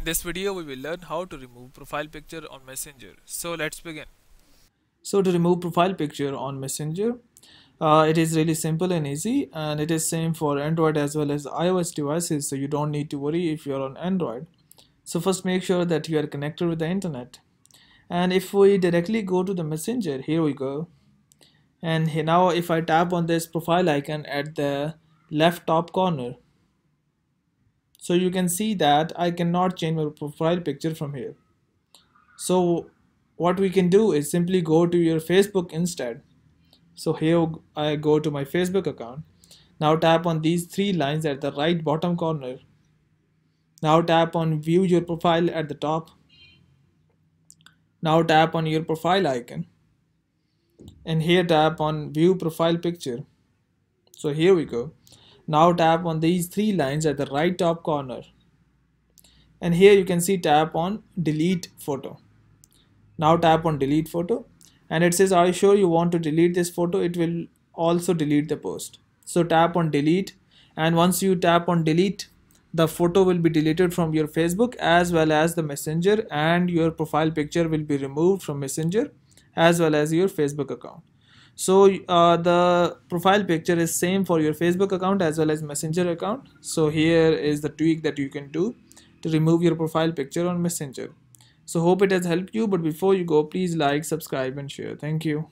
In this video we will learn how to remove profile picture on Messenger. So let's begin. So to remove profile picture on Messenger, uh, it is really simple and easy and it is same for Android as well as iOS devices so you don't need to worry if you're on Android. So first make sure that you are connected with the internet. And if we directly go to the Messenger, here we go. And now if I tap on this profile icon at the left top corner, so you can see that I cannot change my profile picture from here. So what we can do is simply go to your Facebook instead. So here I go to my Facebook account. Now tap on these three lines at the right bottom corner. Now tap on view your profile at the top. Now tap on your profile icon. And here tap on view profile picture. So here we go now tap on these three lines at the right top corner. And here you can see tap on delete photo. Now tap on delete photo and it says are you sure you want to delete this photo it will also delete the post. So tap on delete and once you tap on delete the photo will be deleted from your Facebook as well as the messenger and your profile picture will be removed from messenger as well as your Facebook account so uh, the profile picture is same for your Facebook account as well as messenger account. So here is the tweak that you can do to remove your profile picture on messenger. So hope it has helped you but before you go please like subscribe and share. Thank you